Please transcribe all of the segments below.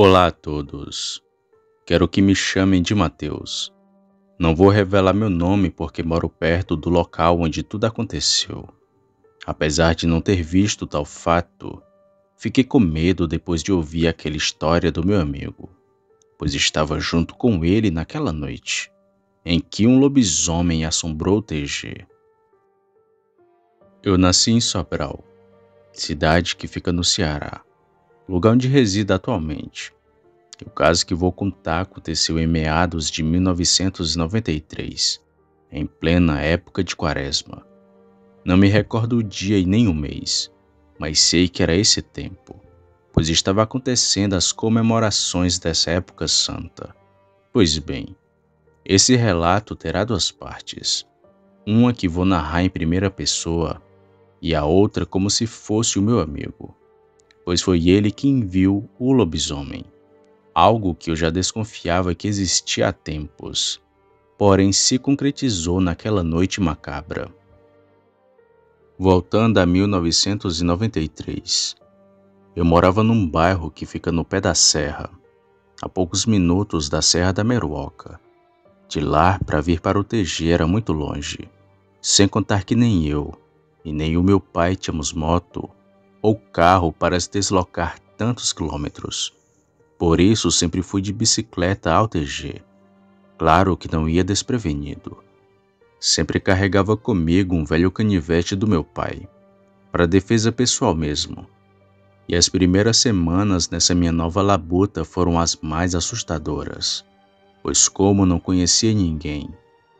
Olá a todos. Quero que me chamem de Mateus. Não vou revelar meu nome porque moro perto do local onde tudo aconteceu. Apesar de não ter visto tal fato, fiquei com medo depois de ouvir aquela história do meu amigo, pois estava junto com ele naquela noite em que um lobisomem assombrou o TG. Eu nasci em Sobral, cidade que fica no Ceará, lugar onde resido atualmente. O caso que vou contar aconteceu em meados de 1993, em plena época de quaresma. Não me recordo o dia e nem o mês, mas sei que era esse tempo, pois estava acontecendo as comemorações dessa época santa. Pois bem, esse relato terá duas partes. Uma que vou narrar em primeira pessoa e a outra como se fosse o meu amigo, pois foi ele quem viu o lobisomem, algo que eu já desconfiava que existia há tempos, porém se concretizou naquela noite macabra. Voltando a 1993, eu morava num bairro que fica no pé da serra, a poucos minutos da Serra da Meruoca. De lá para vir para o TG era muito longe, sem contar que nem eu, e nem o meu pai tínhamos moto ou carro para se deslocar tantos quilômetros. Por isso sempre fui de bicicleta ao TG. Claro que não ia desprevenido. Sempre carregava comigo um velho canivete do meu pai, para defesa pessoal mesmo. E as primeiras semanas nessa minha nova labuta foram as mais assustadoras, pois como não conhecia ninguém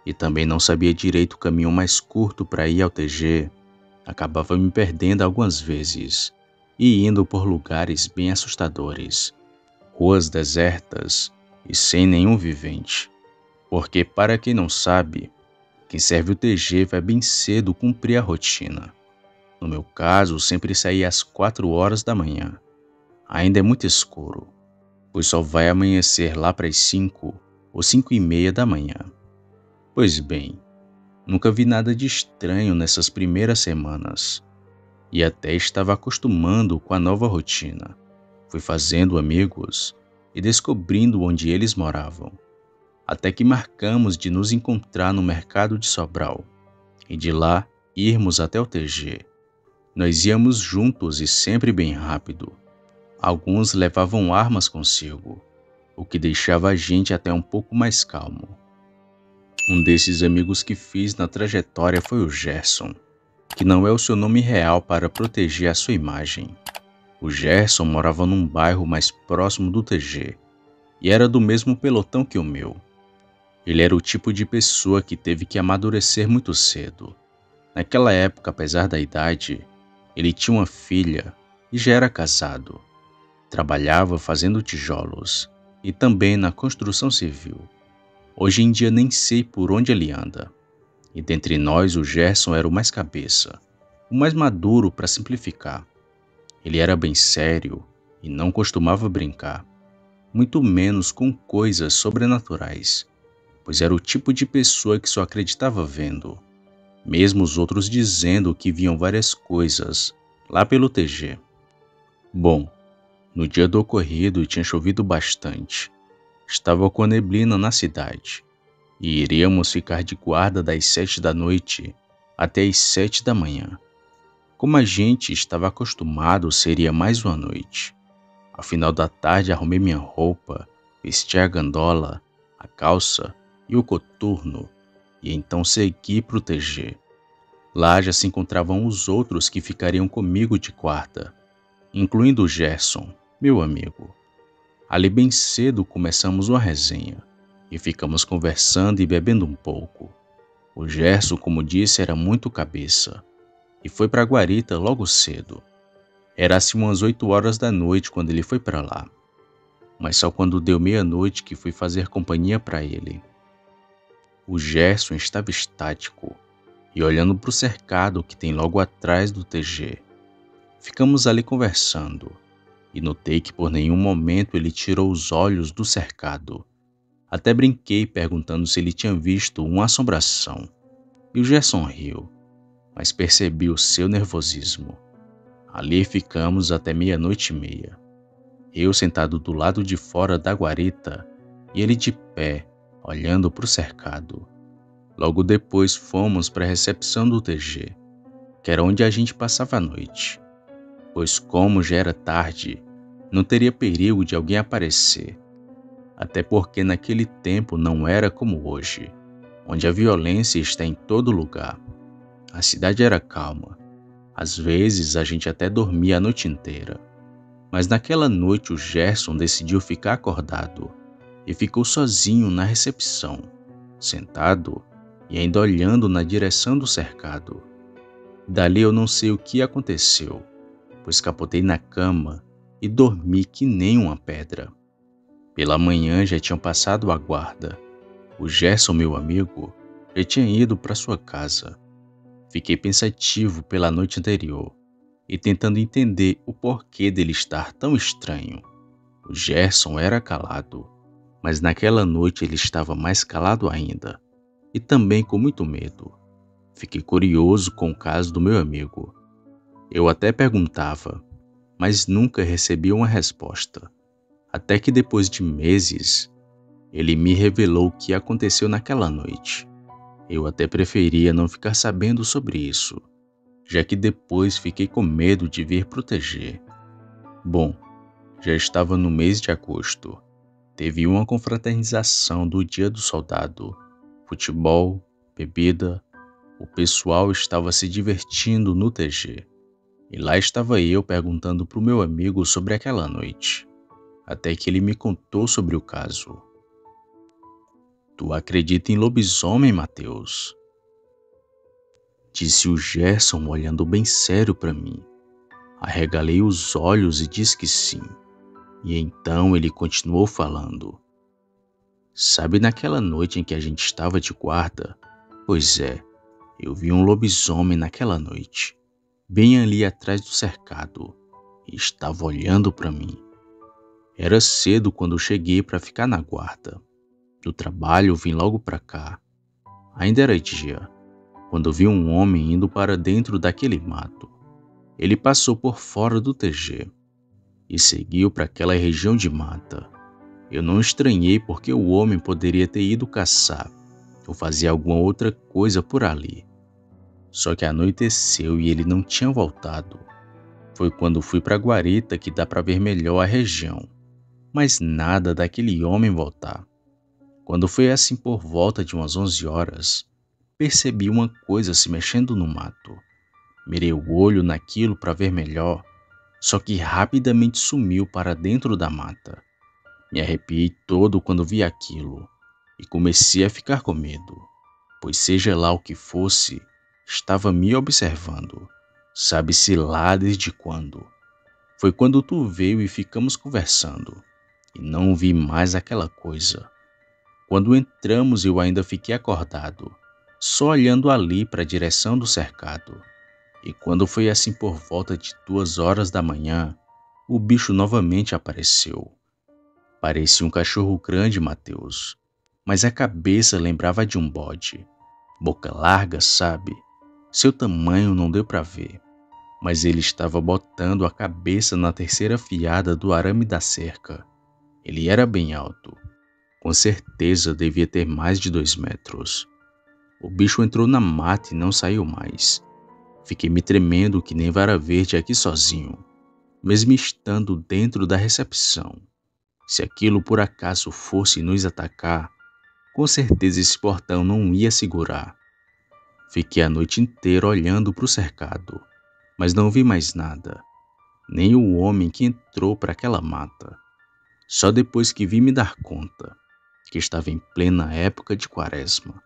e também não sabia direito o caminho mais curto para ir ao TG, acabava me perdendo algumas vezes e indo por lugares bem assustadores, ruas desertas e sem nenhum vivente. Porque, para quem não sabe, quem serve o TG vai bem cedo cumprir a rotina. No meu caso, sempre saí às 4 horas da manhã. Ainda é muito escuro, pois só vai amanhecer lá para as 5 ou 5 e meia da manhã. Pois bem, Nunca vi nada de estranho nessas primeiras semanas e até estava acostumando com a nova rotina. Fui fazendo amigos e descobrindo onde eles moravam, até que marcamos de nos encontrar no mercado de Sobral e de lá irmos até o TG. Nós íamos juntos e sempre bem rápido. Alguns levavam armas consigo, o que deixava a gente até um pouco mais calmo. Um desses amigos que fiz na trajetória foi o Gerson, que não é o seu nome real para proteger a sua imagem. O Gerson morava num bairro mais próximo do TG e era do mesmo pelotão que o meu. Ele era o tipo de pessoa que teve que amadurecer muito cedo. Naquela época, apesar da idade, ele tinha uma filha e já era casado. Trabalhava fazendo tijolos e também na construção civil. Hoje em dia nem sei por onde ele anda. E dentre nós o Gerson era o mais cabeça, o mais maduro para simplificar. Ele era bem sério e não costumava brincar, muito menos com coisas sobrenaturais, pois era o tipo de pessoa que só acreditava vendo, mesmo os outros dizendo que viam várias coisas lá pelo TG. Bom, no dia do ocorrido tinha chovido bastante Estava com neblina na cidade e iríamos ficar de guarda das sete da noite até as sete da manhã. Como a gente estava acostumado, seria mais uma noite. Ao final da tarde, arrumei minha roupa, vesti a gandola, a calça e o coturno, e então segui TG. Lá já se encontravam os outros que ficariam comigo de quarta, incluindo o Gerson, meu amigo. Ali bem cedo começamos uma resenha e ficamos conversando e bebendo um pouco. O Gerson, como disse, era muito cabeça e foi para Guarita logo cedo. Era assim umas 8 horas da noite quando ele foi para lá, mas só quando deu meia-noite que fui fazer companhia para ele. O Gerson estava estático e olhando para o cercado que tem logo atrás do TG. Ficamos ali conversando e notei que por nenhum momento ele tirou os olhos do cercado. Até brinquei perguntando se ele tinha visto uma assombração. E o Gerson riu, mas percebi o seu nervosismo. Ali ficamos até meia-noite e meia. Eu sentado do lado de fora da guarita e ele de pé, olhando para o cercado. Logo depois fomos para a recepção do TG, que era onde a gente passava a noite. Pois, como já era tarde, não teria perigo de alguém aparecer. Até porque naquele tempo não era como hoje, onde a violência está em todo lugar. A cidade era calma. Às vezes a gente até dormia a noite inteira. Mas naquela noite o Gerson decidiu ficar acordado e ficou sozinho na recepção, sentado e ainda olhando na direção do cercado. Dali eu não sei o que aconteceu, pois capotei na cama e dormi que nem uma pedra. Pela manhã já tinham passado a guarda. O Gerson, meu amigo, já tinha ido para sua casa. Fiquei pensativo pela noite anterior e tentando entender o porquê dele estar tão estranho. O Gerson era calado, mas naquela noite ele estava mais calado ainda e também com muito medo. Fiquei curioso com o caso do meu amigo. Eu até perguntava, mas nunca recebi uma resposta. Até que depois de meses, ele me revelou o que aconteceu naquela noite. Eu até preferia não ficar sabendo sobre isso, já que depois fiquei com medo de vir proteger. Bom, já estava no mês de agosto. Teve uma confraternização do Dia do Soldado futebol, bebida. O pessoal estava se divertindo no TG. E lá estava eu perguntando para o meu amigo sobre aquela noite, até que ele me contou sobre o caso. Tu acredita em lobisomem, Mateus? Disse o Gerson olhando bem sério para mim. Arregalei os olhos e disse que sim. E então ele continuou falando. Sabe naquela noite em que a gente estava de guarda? Pois é, eu vi um lobisomem naquela noite, bem ali atrás do cercado, e estava olhando para mim. Era cedo quando cheguei para ficar na guarda. Do trabalho vim logo para cá. Ainda era dia, quando vi um homem indo para dentro daquele mato. Ele passou por fora do TG e seguiu para aquela região de mata. Eu não estranhei porque o homem poderia ter ido caçar ou fazer alguma outra coisa por ali. Só que anoiteceu e ele não tinha voltado. Foi quando fui para a guarita que dá para ver melhor a região, mas nada daquele homem voltar. Quando foi assim por volta de umas 11 horas, percebi uma coisa se mexendo no mato. Mirei o olho naquilo para ver melhor, só que rapidamente sumiu para dentro da mata. Me arrepiei todo quando vi aquilo e comecei a ficar com medo, pois seja lá o que fosse, estava me observando. Sabe-se lá desde quando. Foi quando tu veio e ficamos conversando, e não vi mais aquela coisa. Quando entramos, eu ainda fiquei acordado, só olhando ali para a direção do cercado. E quando foi assim por volta de duas horas da manhã, o bicho novamente apareceu. Parecia um cachorro grande, Mateus, mas a cabeça lembrava de um bode. Boca larga, sabe? Seu tamanho não deu para ver, mas ele estava botando a cabeça na terceira fiada do arame da cerca. Ele era bem alto. Com certeza devia ter mais de dois metros. O bicho entrou na mata e não saiu mais. Fiquei me tremendo que nem vara verde aqui sozinho, mesmo estando dentro da recepção. Se aquilo por acaso fosse nos atacar, com certeza esse portão não ia segurar. Fiquei a noite inteira olhando para o cercado, mas não vi mais nada, nem o homem que entrou para aquela mata. Só depois que vi me dar conta que estava em plena época de quaresma.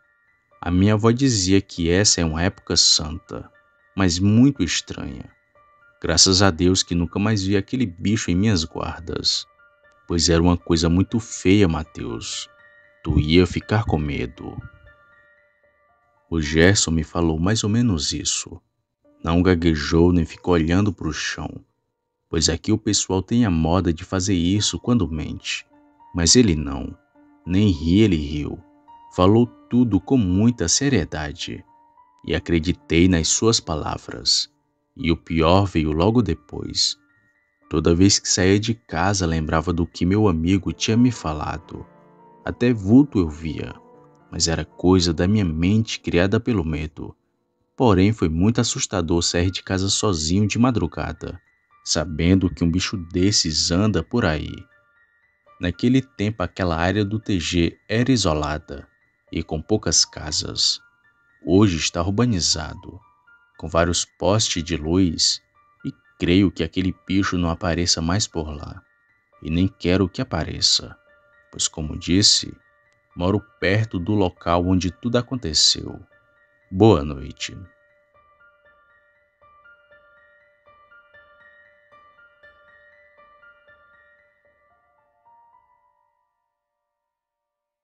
A minha avó dizia que essa é uma época santa, mas muito estranha. Graças a Deus que nunca mais vi aquele bicho em minhas guardas pois era uma coisa muito feia, Mateus. Tu ia ficar com medo. O Gerson me falou mais ou menos isso. Não gaguejou nem ficou olhando para o chão, pois aqui o pessoal tem a moda de fazer isso quando mente. Mas ele não. Nem ri, ele riu. Falou tudo com muita seriedade. E acreditei nas suas palavras. E o pior veio logo depois. Toda vez que saía de casa, lembrava do que meu amigo tinha me falado. Até vulto eu via, mas era coisa da minha mente criada pelo medo. Porém, foi muito assustador sair de casa sozinho de madrugada, sabendo que um bicho desses anda por aí. Naquele tempo, aquela área do TG era isolada e com poucas casas. Hoje está urbanizado, com vários postes de luz, e creio que aquele bicho não apareça mais por lá. E nem quero que apareça, pois, como disse, moro perto do local onde tudo aconteceu. Boa noite.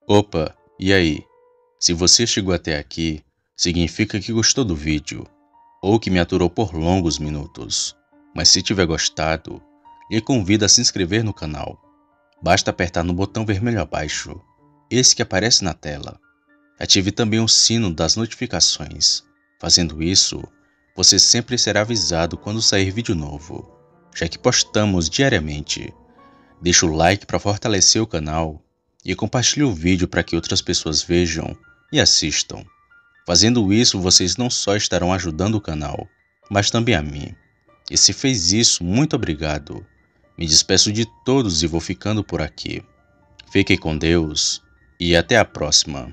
Opa, e aí? Se você chegou até aqui, significa que gostou do vídeo ou que me aturou por longos minutos. Mas se tiver gostado, lhe convido a se inscrever no canal. Basta apertar no botão vermelho abaixo, esse que aparece na tela. Ative também o sino das notificações. Fazendo isso, você sempre será avisado quando sair vídeo novo, já que postamos diariamente. Deixe o like para fortalecer o canal e compartilhe o vídeo para que outras pessoas vejam e assistam. Fazendo isso, vocês não só estarão ajudando o canal, mas também a mim. E se fez isso, muito obrigado. Me despeço de todos e vou ficando por aqui. Fiquem com Deus e até a próxima.